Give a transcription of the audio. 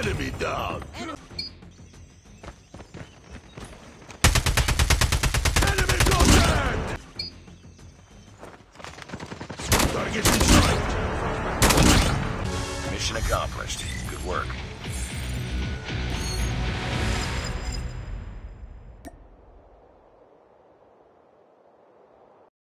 Enemy down! Enemy contact! Target in sight! Mission accomplished. Good work.